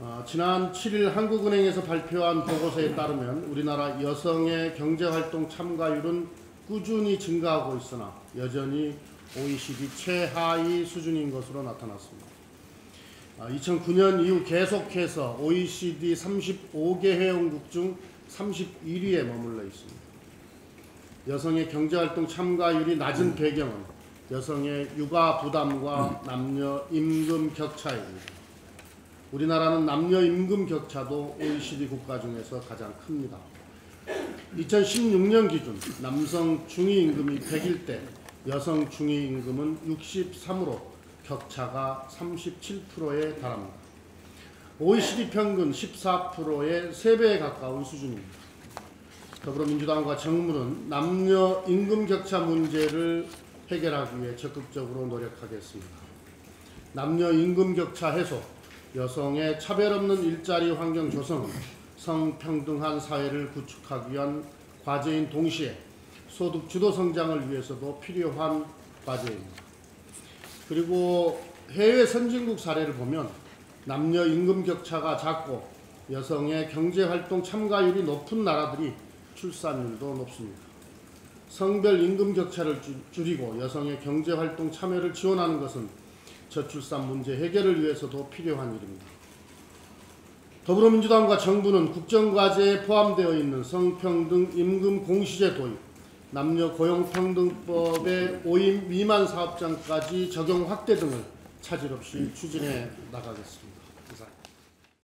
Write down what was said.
어, 지난 7일 한국은행에서 발표한 보고서에 따르면 우리나라 여성의 경제활동 참가율은 꾸준히 증가하고 있으나 여전히 OECD 최하위 수준인 것으로 나타났습니다. 2009년 이후 계속해서 OECD 35개 회원국 중 31위에 머물러 있습니다. 여성의 경제활동 참가율이 낮은 배경은 여성의 육아 부담과 남녀 임금 격차입니다. 우리나라는 남녀 임금 격차도 OECD 국가 중에서 가장 큽니다. 2016년 기준 남성 중위 임금이 100일 때 여성 중위 임금은 63으로 격차가 37%에 달합니다. OECD 평균 14%의 3배에 가까운 수준입니다. 더불어민주당과 정부는 남녀 임금 격차 문제를 해결하기 위해 적극적으로 노력하겠습니다. 남녀 임금 격차 해소, 여성의 차별 없는 일자리 환경 조성은 성평등한 사회를 구축하기 위한 과제인 동시에 소득 주도 성장을 위해서도 필요한 과제입니다. 그리고 해외 선진국 사례를 보면 남녀 임금 격차가 작고 여성의 경제 활동 참가율이 높은 나라들이 출산율도 높습니다. 성별 임금 격차를 줄- 줄이고 여성의 경제 활동 참여를 지원하는 것은 저출산 문제 해결을 위해서도 필요한 일입니다. 더불어민주당과 정부는 국정과제에 포함되어 있는 성평등 임금 공시제 도입, 남녀 고용평등법의 5인 미만 사업장까지 적용 확대 등을 차질 없이 추진해 나가겠습니다.